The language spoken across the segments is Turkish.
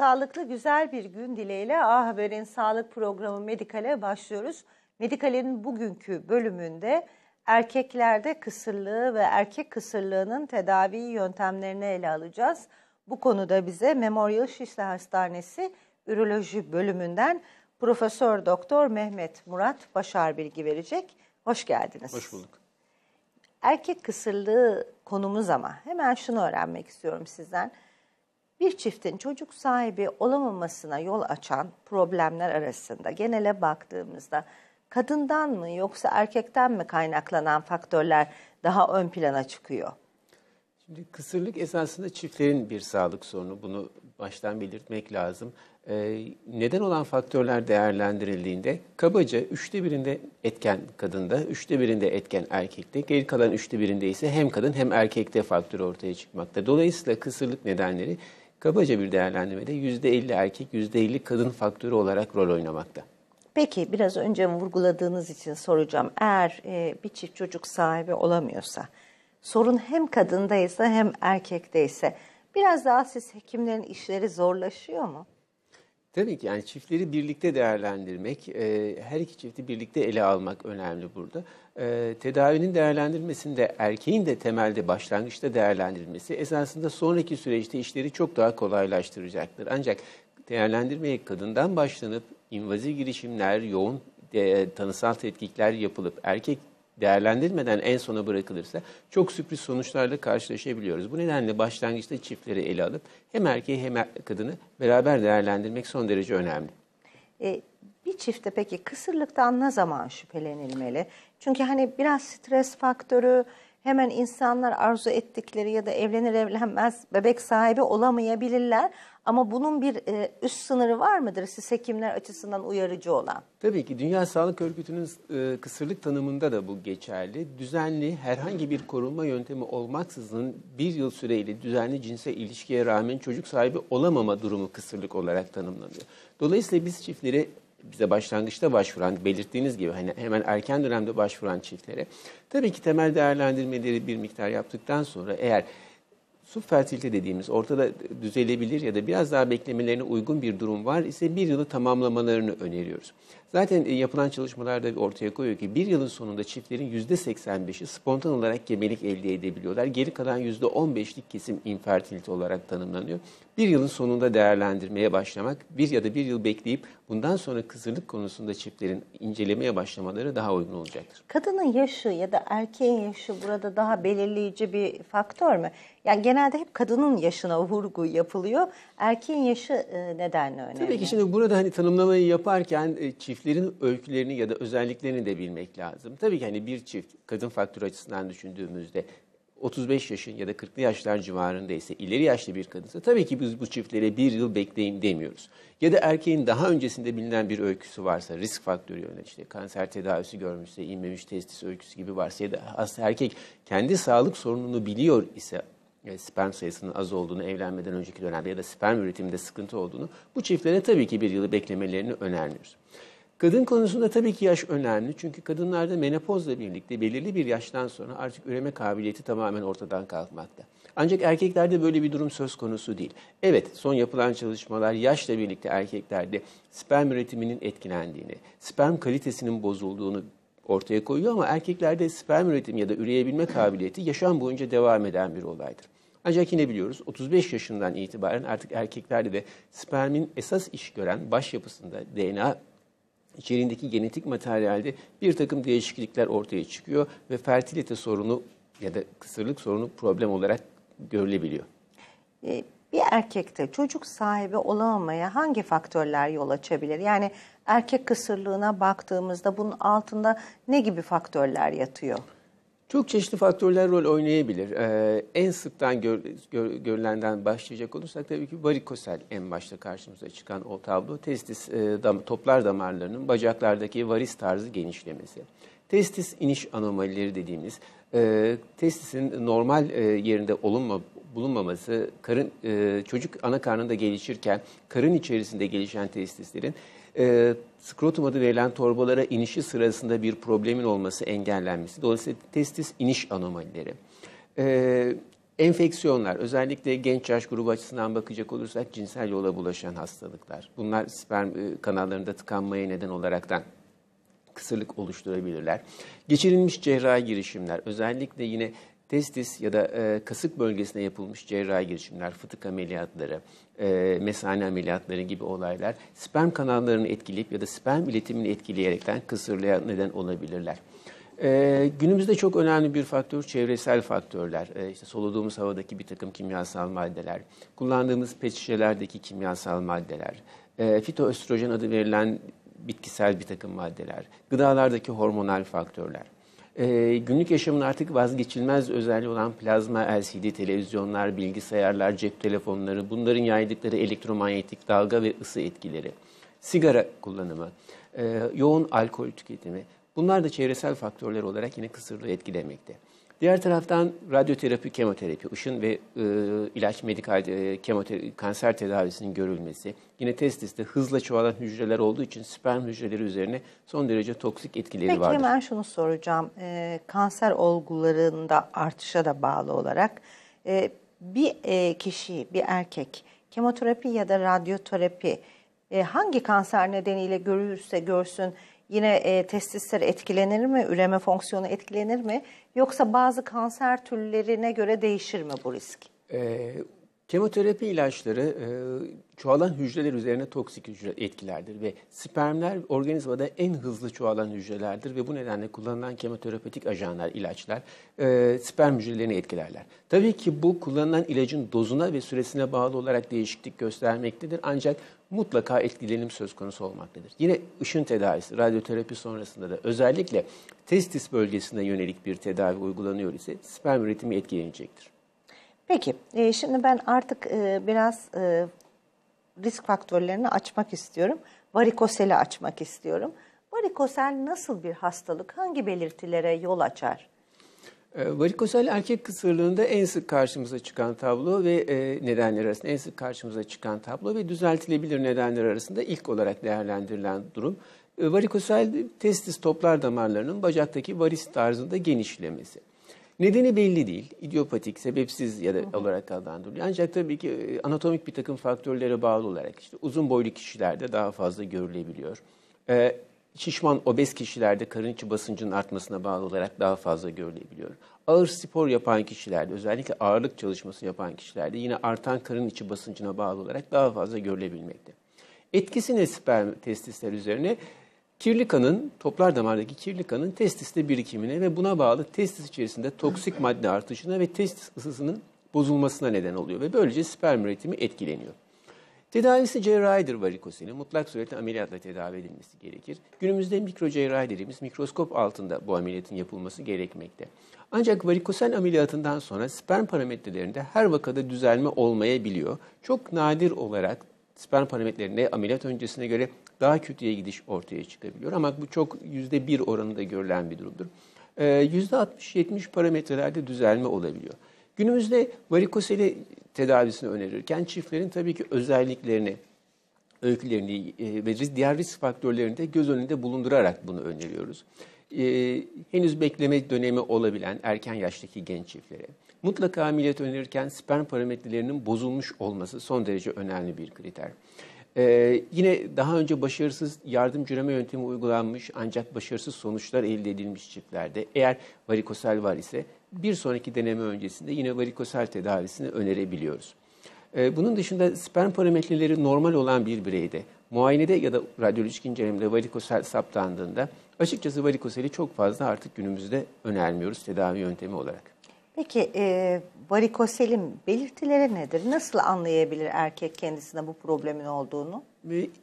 Sağlıklı güzel bir gün dileğiyle A Haber'in sağlık programı Medikal'e başlıyoruz. Medikal'in bugünkü bölümünde erkeklerde kısırlığı ve erkek kısırlığının tedavi yöntemlerini ele alacağız. Bu konuda bize Memorial Şişli Hastanesi Üroloji bölümünden Profesör Doktor Mehmet Murat Başar bilgi verecek. Hoş geldiniz. Hoş bulduk. Erkek kısırlığı konumuz ama hemen şunu öğrenmek istiyorum sizden. Bir çiftin çocuk sahibi olamamasına yol açan problemler arasında genele baktığımızda kadından mı yoksa erkekten mi kaynaklanan faktörler daha ön plana çıkıyor? Şimdi kısırlık esasında çiftlerin bir sağlık sorunu. Bunu baştan belirtmek lazım. Ee, neden olan faktörler değerlendirildiğinde kabaca üçte birinde etken kadında, üçte birinde etken erkekte, geri kalan üçte birinde ise hem kadın hem erkekte faktör ortaya çıkmakta. Dolayısıyla kısırlık nedenleri kabaca bir değerlendirmede %50 erkek, %50 kadın faktörü olarak rol oynamakta. Peki biraz önce vurguladığınız için soracağım. Eğer e, bir çift çocuk sahibi olamıyorsa, sorun hem kadındaysa hem erkekteyse biraz daha siz hekimlerin işleri zorlaşıyor mu? Tabii ki yani çiftleri birlikte değerlendirmek, e, her iki çifti birlikte ele almak önemli burada. E, tedavinin değerlendirmesinde erkeğin de temelde başlangıçta değerlendirilmesi esasında sonraki süreçte işleri çok daha kolaylaştıracaktır. Ancak değerlendirmeye kadından başlanıp invaziv girişimler, yoğun e, tanısal tetkikler yapılıp erkek değerlendirmeden en sona bırakılırsa çok sürpriz sonuçlarla karşılaşabiliyoruz. Bu nedenle başlangıçta çiftleri ele alıp hem erkeği hem kadını beraber değerlendirmek son derece önemli. E, bir çifte peki kısırlıktan ne zaman şüphelenilmeli? Çünkü hani biraz stres faktörü, hemen insanlar arzu ettikleri ya da evlenir evlenmez bebek sahibi olamayabilirler. Ama bunun bir e, üst sınırı var mıdır siz hekimler açısından uyarıcı olan? Tabii ki Dünya Sağlık Örgütü'nün e, kısırlık tanımında da bu geçerli. Düzenli herhangi bir korunma yöntemi olmaksızın bir yıl süreyle düzenli cinsel ilişkiye rağmen çocuk sahibi olamama durumu kısırlık olarak tanımlanıyor. Dolayısıyla biz çiftleri bize başlangıçta başvuran, belirttiğiniz gibi hani hemen erken dönemde başvuran çiftlere tabii ki temel değerlendirmeleri bir miktar yaptıktan sonra eğer subfertilite dediğimiz ortada düzelebilir ya da biraz daha beklemelerine uygun bir durum var ise bir yılı tamamlamalarını öneriyoruz. Zaten e, yapılan çalışmalarda ortaya koyuyor ki bir yılın sonunda çiftlerin %85'i spontan olarak gebelik elde edebiliyorlar. Geri kalan %15'lik kesim infertilite olarak tanımlanıyor. Bir yılın sonunda değerlendirmeye başlamak, bir ya da bir yıl bekleyip bundan sonra kısırlık konusunda çiftlerin incelemeye başlamaları daha uygun olacaktır. Kadının yaşı ya da erkeğin yaşı burada daha belirleyici bir faktör mü? Yani genelde hep kadının yaşına vurgu yapılıyor. Erkeğin yaşı e, nedenle önemli? Tabii ki şimdi burada hani tanımlamayı yaparken e, çiftlerin öykülerini ya da özelliklerini de bilmek lazım. Tabii ki hani bir çift kadın faktörü açısından düşündüğümüzde 35 yaşın ya da 40'lı yaşlar civarında ise ileri yaşlı bir kadınsa tabii ki biz bu çiftlere bir yıl bekleyin demiyoruz. Ya da erkeğin daha öncesinde bilinen bir öyküsü varsa, risk faktörü yönü işte kanser tedavisi görmüşse, inmemiş testis öyküsü gibi varsa ya da hasta erkek kendi sağlık sorununu biliyor ise e, sperm sayısının az olduğunu evlenmeden önceki dönemde ya da sperm üretiminde sıkıntı olduğunu bu çiftlere tabii ki bir yılı beklemelerini önermiyoruz. Kadın konusunda tabii ki yaş önemli. Çünkü kadınlarda menopozla birlikte belirli bir yaştan sonra artık üreme kabiliyeti tamamen ortadan kalkmakta. Ancak erkeklerde böyle bir durum söz konusu değil. Evet, son yapılan çalışmalar yaşla birlikte erkeklerde sperm üretiminin etkilendiğini, sperm kalitesinin bozulduğunu ortaya koyuyor ama erkeklerde sperm üretimi ya da üreyebilme kabiliyeti yaşam boyunca devam eden bir olaydır. Ancak yine biliyoruz 35 yaşından itibaren artık erkeklerde de spermin esas iş gören baş yapısında DNA içeriğindeki genetik materyalde bir takım değişiklikler ortaya çıkıyor ve fertilite sorunu ya da kısırlık sorunu problem olarak görülebiliyor. Ee, bir erkekte çocuk sahibi olamamaya hangi faktörler yol açabilir? Yani erkek kısırlığına baktığımızda bunun altında ne gibi faktörler yatıyor? Çok çeşitli faktörler rol oynayabilir. Ee, en sıktan gör, gör, görülenden başlayacak olursak tabii ki varikosel en başta karşımıza çıkan o tablo. Testis e, dam, toplar damarlarının bacaklardaki varis tarzı genişlemesi. Testis iniş anomalileri dediğimiz e, testisin normal e, yerinde olunma, bulunmaması, karın e, çocuk ana karnında gelişirken karın içerisinde gelişen testislerin e, skrotum adı verilen torbalara inişi sırasında bir problemin olması engellenmesi. Dolayısıyla testis iniş anomalileri. E, Enfeksiyonlar, özellikle genç yaş grubu açısından bakacak olursak cinsel yola bulaşan hastalıklar. Bunlar sperm e, kanallarında tıkanmaya neden olaraktan kısırlık oluşturabilirler. Geçirilmiş cerrahi girişimler, özellikle yine testis ya da e, kasık bölgesine yapılmış cerrahi girişimler, fıtık ameliyatları, e, mesane ameliyatları gibi olaylar sperm kanallarını etkileyip ya da sperm iletimini etkileyerekten kısırlığa neden olabilirler. Ee, günümüzde çok önemli bir faktör çevresel faktörler. Ee, işte soluduğumuz havadaki bir takım kimyasal maddeler, kullandığımız pet şişelerdeki kimyasal maddeler, e, fitoöstrojen adı verilen bitkisel bir takım maddeler, gıdalardaki hormonal faktörler. Ee, günlük yaşamın artık vazgeçilmez özelliği olan plazma LCD televizyonlar, bilgisayarlar, cep telefonları, bunların yaydıkları elektromanyetik dalga ve ısı etkileri, sigara kullanımı, e, yoğun alkol tüketimi, Bunlar da çevresel faktörler olarak yine kısırlığı etkilemekte. Diğer taraftan radyoterapi, kemoterapi, ışın ve e, ilaç medikal e, kemoterapi, kanser tedavisinin görülmesi, yine testiste hızla çoğalan hücreler olduğu için sperm hücreleri üzerine son derece toksik etkileri Peki, vardır. Peki hemen şunu soracağım. E, kanser olgularında artışa da bağlı olarak e, bir e, kişi, bir erkek kemoterapi ya da radyoterapi e, hangi kanser nedeniyle görürse görsün yine e, testisler etkilenir mi, üreme fonksiyonu etkilenir mi? Yoksa bazı kanser türlerine göre değişir mi bu risk? E, kemoterapi ilaçları e, çoğalan hücreler üzerine toksik hücre etkilerdir ve spermler organizmada en hızlı çoğalan hücrelerdir ve bu nedenle kullanılan kemoterapetik ajanlar, ilaçlar e, sperm hücrelerini etkilerler. Tabii ki bu kullanılan ilacın dozuna ve süresine bağlı olarak değişiklik göstermektedir ancak mutlaka etkilenim söz konusu olmaktadır. Yine ışın tedavisi, radyoterapi sonrasında da özellikle testis bölgesine yönelik bir tedavi uygulanıyor ise sperm üretimi etkilenecektir. Peki, e, şimdi ben artık e, biraz e, risk faktörlerini açmak istiyorum. Varikoseli açmak istiyorum. Varikosel nasıl bir hastalık? Hangi belirtilere yol açar? E, varikosel erkek kısırlığında en sık karşımıza çıkan tablo ve e, nedenler arasında en sık karşımıza çıkan tablo ve düzeltilebilir nedenler arasında ilk olarak değerlendirilen durum. E, varikosel testis toplar damarlarının bacaktaki varis tarzında genişlemesi. Nedeni belli değil. İdiopatik, sebepsiz ya da olarak adlandırılıyor. Ancak tabii ki e, anatomik bir takım faktörlere bağlı olarak işte uzun boylu kişilerde daha fazla görülebiliyor. Ee, şişman, obez kişilerde karın içi basıncının artmasına bağlı olarak daha fazla görülebiliyor. Ağır spor yapan kişilerde, özellikle ağırlık çalışması yapan kişilerde yine artan karın içi basıncına bağlı olarak daha fazla görülebilmekte. Etkisi ne sperm testisler üzerine? Kirli kanın, toplar damardaki kirli kanın testiste birikimine ve buna bağlı testis içerisinde toksik madde artışına ve testis ısısının bozulmasına neden oluyor ve böylece sperm üretimi etkileniyor. Tedavisi cerrahidir varikoselin. Mutlak suretle ameliyatla tedavi edilmesi gerekir. Günümüzde mikro cerrahi dediğimiz mikroskop altında bu ameliyatın yapılması gerekmekte. Ancak varikosel ameliyatından sonra sperm parametrelerinde her vakada düzelme olmayabiliyor. Çok nadir olarak sperm parametrelerinde ameliyat öncesine göre daha kötüye gidiş ortaya çıkabiliyor. Ama bu çok yüzde bir oranında görülen bir durumdur. Ee, yüzde 60-70 parametrelerde düzelme olabiliyor. Günümüzde varikoseli tedavisini önerirken çiftlerin tabii ki özelliklerini, öykülerini e, ve diğer risk faktörlerini de göz önünde bulundurarak bunu öneriyoruz. Ee, henüz bekleme dönemi olabilen erken yaştaki genç çiftlere mutlaka ameliyat önerirken sperm parametrelerinin bozulmuş olması son derece önemli bir kriter. Ee, yine daha önce başarısız yardım üreme yöntemi uygulanmış ancak başarısız sonuçlar elde edilmiş çiftlerde eğer varikosel var ise bir sonraki deneme öncesinde yine varikosel tedavisini önerebiliyoruz. Ee, bunun dışında sperm parametreleri normal olan bir bireyde muayenede ya da radyolojik incelemede varikosel saptandığında açıkçası varikoseli çok fazla artık günümüzde önermiyoruz tedavi yöntemi olarak. Peki e, varikoselin belirtileri nedir? Nasıl anlayabilir erkek kendisine bu problemin olduğunu?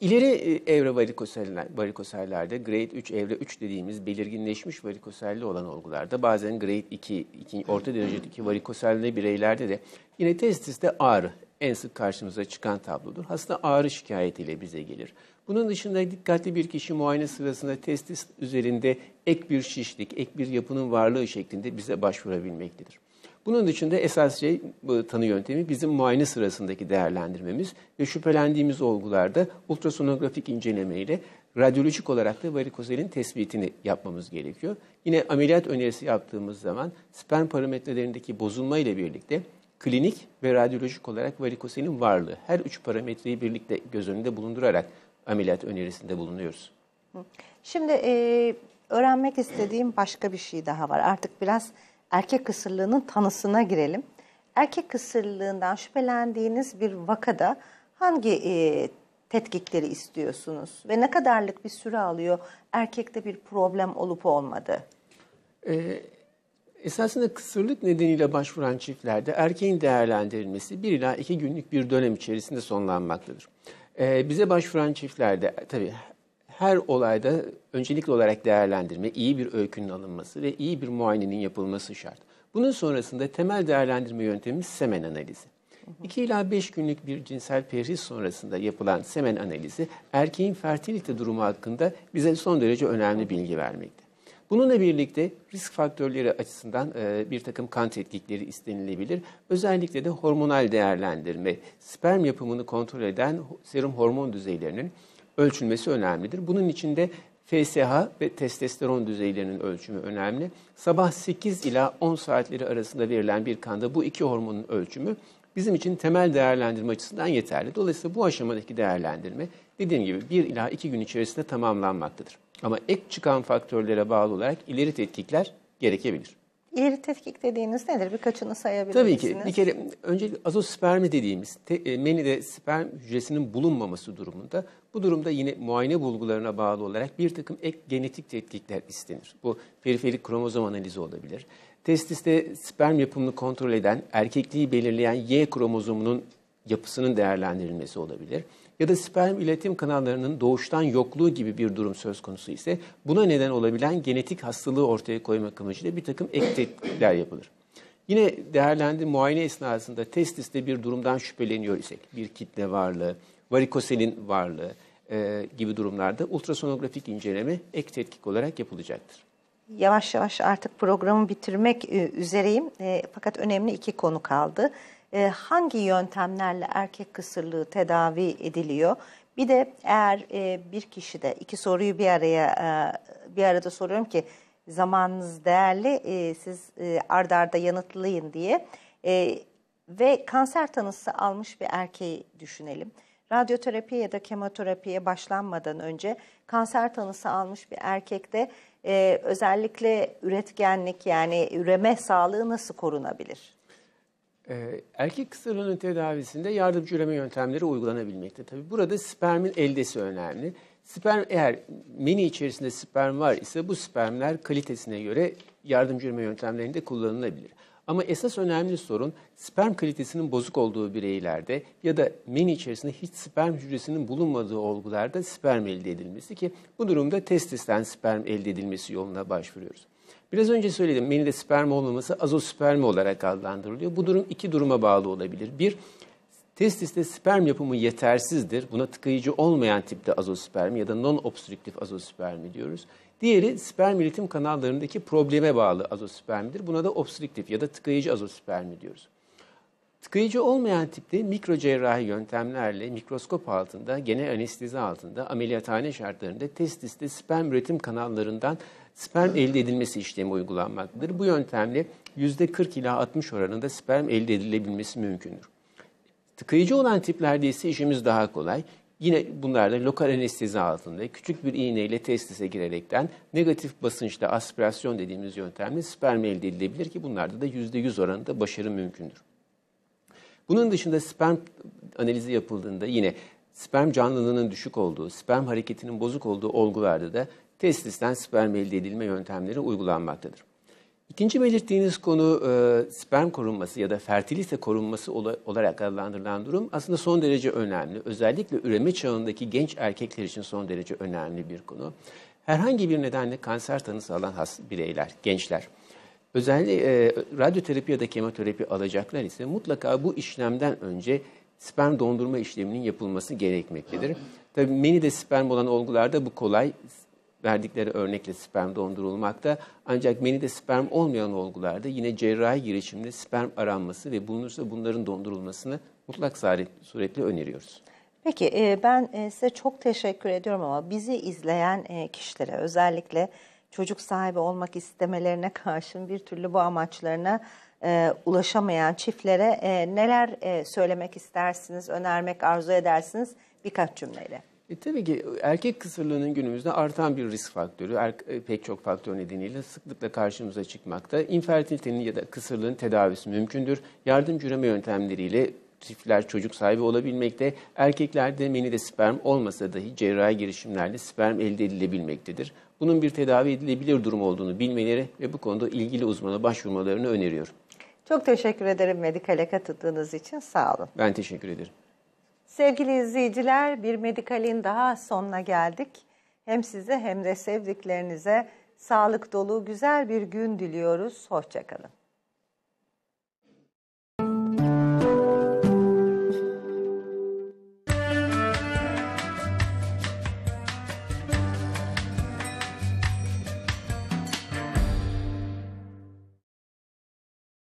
İleri e, evre varikoseller, varikosellerde grade 3, evre 3 dediğimiz belirginleşmiş varikoselli olan olgularda bazen grade 2, 2 orta derecedeki varikoselli bireylerde de yine testiste ağrı en sık karşımıza çıkan tablodur. Hasta ağrı şikayetiyle bize gelir. Bunun dışında dikkatli bir kişi muayene sırasında testis üzerinde ek bir şişlik, ek bir yapının varlığı şeklinde bize başvurabilmektedir. Bunun dışında esas şey bu tanı yöntemi bizim muayene sırasındaki değerlendirmemiz ve şüphelendiğimiz olgularda ultrasonografik inceleme ile radyolojik olarak da varikozelin tespitini yapmamız gerekiyor. Yine ameliyat önerisi yaptığımız zaman sperm parametrelerindeki bozulma ile birlikte klinik ve radyolojik olarak varikoselin varlığı. Her üç parametreyi birlikte göz önünde bulundurarak ameliyat önerisinde bulunuyoruz. Şimdi e, öğrenmek istediğim başka bir şey daha var. Artık biraz erkek kısırlığının tanısına girelim. Erkek kısırlığından şüphelendiğiniz bir vakada hangi e, tetkikleri istiyorsunuz ve ne kadarlık bir süre alıyor erkekte bir problem olup olmadı? Ee, esasında kısırlık nedeniyle başvuran çiftlerde erkeğin değerlendirilmesi bir ila iki günlük bir dönem içerisinde sonlanmaktadır. Ee, bize başvuran çiftlerde tabii her olayda öncelikli olarak değerlendirme, iyi bir öykünün alınması ve iyi bir muayenenin yapılması şart. Bunun sonrasında temel değerlendirme yöntemimiz semen analizi. 2 ila 5 günlük bir cinsel perhiz sonrasında yapılan semen analizi erkeğin fertilite durumu hakkında bize son derece önemli bilgi vermekte. Bununla birlikte risk faktörleri açısından e, bir takım kan tetkikleri istenilebilir. Özellikle de hormonal değerlendirme, sperm yapımını kontrol eden serum hormon düzeylerinin ölçülmesi önemlidir. Bunun için de FSH ve testosteron düzeylerinin ölçümü önemli. Sabah 8 ila 10 saatleri arasında verilen bir kanda bu iki hormonun ölçümü bizim için temel değerlendirme açısından yeterli. Dolayısıyla bu aşamadaki değerlendirme dediğim gibi 1 ila 2 gün içerisinde tamamlanmaktadır. Ama ek çıkan faktörlere bağlı olarak ileri tetkikler gerekebilir. İleri tetkik dediğiniz nedir? Birkaçını sayabilir Tabii misiniz? ki. Bir kere öncelikle azospermi dediğimiz te, e, menide sperm hücresinin bulunmaması durumunda bu durumda yine muayene bulgularına bağlı olarak bir takım ek genetik tetkikler istenir. Bu periferik kromozom analizi olabilir. Testiste sperm yapımını kontrol eden, erkekliği belirleyen Y kromozomunun yapısının değerlendirilmesi olabilir. Ya da sperm iletim kanallarının doğuştan yokluğu gibi bir durum söz konusu ise buna neden olabilen genetik hastalığı ortaya koymak amacıyla bir takım ek tetkikler yapılır. Yine değerlendirme muayene esnasında testiste bir durumdan şüpheleniyor isek, bir kitle varlığı, varikoselin varlığı e, gibi durumlarda ultrasonografik inceleme ek tetkik olarak yapılacaktır. Yavaş yavaş artık programı bitirmek e, üzereyim. E, fakat önemli iki konu kaldı. E, hangi yöntemlerle erkek kısırlığı tedavi ediliyor? Bir de eğer e, bir kişide iki soruyu bir araya e, bir arada soruyorum ki zamanınız değerli e, siz e, ardarda arda yanıtlayın diye e, ve kanser tanısı almış bir erkeği düşünelim. Radyoterapi ya da kemoterapiye başlanmadan önce kanser tanısı almış bir erkekte e, özellikle üretkenlik yani üreme sağlığı nasıl korunabilir? Ee, erkek kısırlığının tedavisinde yardımcı üreme yöntemleri uygulanabilmekte. Tabii burada spermin eldesi önemli. Sperm eğer meni içerisinde sperm var ise bu spermler kalitesine göre yardımcı üreme yöntemlerinde kullanılabilir. Ama esas önemli sorun sperm kalitesinin bozuk olduğu bireylerde ya da meni içerisinde hiç sperm hücresinin bulunmadığı olgularda sperm elde edilmesi ki bu durumda testisten sperm elde edilmesi yoluna başvuruyoruz. Biraz önce söyledim menide sperm olmaması azospermi olarak adlandırılıyor. Bu durum iki duruma bağlı olabilir. Bir, testiste sperm yapımı yetersizdir. Buna tıkayıcı olmayan tipte azospermi ya da non-obstrüktif azospermi diyoruz. Diğeri sperm iletim kanallarındaki probleme bağlı azospermidir. Buna da obstrüktif ya da tıkayıcı azospermi diyoruz. Tıkayıcı olmayan tipte mikro cerrahi yöntemlerle mikroskop altında, genel anestezi altında, ameliyathane şartlarında testiste sperm üretim kanallarından sperm elde edilmesi işlemi uygulanmaktadır. Bu yöntemle %40 ila 60 oranında sperm elde edilebilmesi mümkündür. Tıkayıcı olan tiplerde ise işimiz daha kolay. Yine bunlarda lokal anestezi altında küçük bir iğneyle testise girerekten negatif basınçla aspirasyon dediğimiz yöntemle sperm elde edilebilir ki bunlarda da %100 oranında başarı mümkündür. Bunun dışında sperm analizi yapıldığında yine sperm canlılığının düşük olduğu, sperm hareketinin bozuk olduğu olgularda da testisten sperm elde edilme yöntemleri uygulanmaktadır. İkinci belirttiğiniz konu e, sperm korunması ya da fertilite korunması olarak adlandırılan durum aslında son derece önemli. Özellikle üreme çağındaki genç erkekler için son derece önemli bir konu. Herhangi bir nedenle kanser tanısı alan has bireyler, gençler, özellikle e, radyoterapi ya da kemoterapi alacaklar ise mutlaka bu işlemden önce sperm dondurma işleminin yapılması gerekmektedir. Tabii menide sperm olan olgularda bu kolay verdikleri örnekle sperm dondurulmakta. Ancak menide sperm olmayan olgularda yine cerrahi girişimde sperm aranması ve bulunursa bunların dondurulmasını mutlak suretle öneriyoruz. Peki e, ben e, size çok teşekkür ediyorum ama bizi izleyen e, kişilere özellikle çocuk sahibi olmak istemelerine karşın bir türlü bu amaçlarına ulaşamayan çiftlere neler söylemek istersiniz, önermek arzu edersiniz birkaç cümleyle. E, tabii ki erkek kısırlığının günümüzde artan bir risk faktörü. Er, pek çok faktör nedeniyle sıklıkla karşımıza çıkmakta. İnfertilitenin ya da kısırlığın tedavisi mümkündür. Yardımcı üreme yöntemleriyle çiftler çocuk sahibi olabilmekte. Erkeklerde menide sperm olmasa dahi cerrahi girişimlerle sperm elde edilebilmektedir. Bunun bir tedavi edilebilir durum olduğunu bilmeleri ve bu konuda ilgili uzmana başvurmalarını öneriyorum. Çok teşekkür ederim Medikal'e katıldığınız için. Sağ olun. Ben teşekkür ederim. Sevgili izleyiciler, bir Medikal'in daha sonuna geldik. Hem size hem de sevdiklerinize sağlık dolu güzel bir gün diliyoruz. Hoşçakalın.